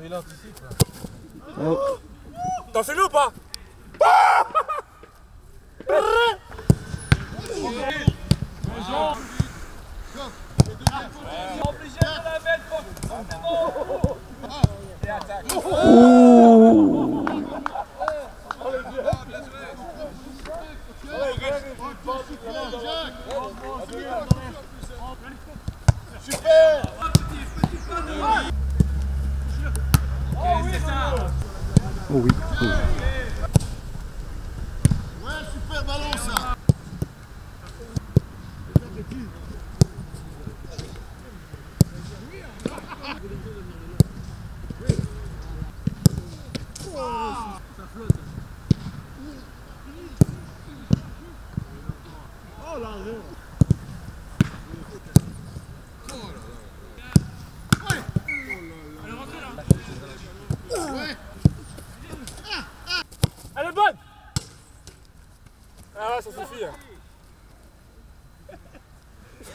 Mais il anticipe. Oh. T'en fais le ou pas Oh oui. Ouais, super ballon ça Elle Ah ouais, ça suffit. hein.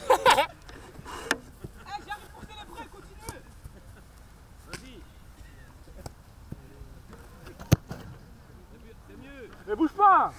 Mais bouge pas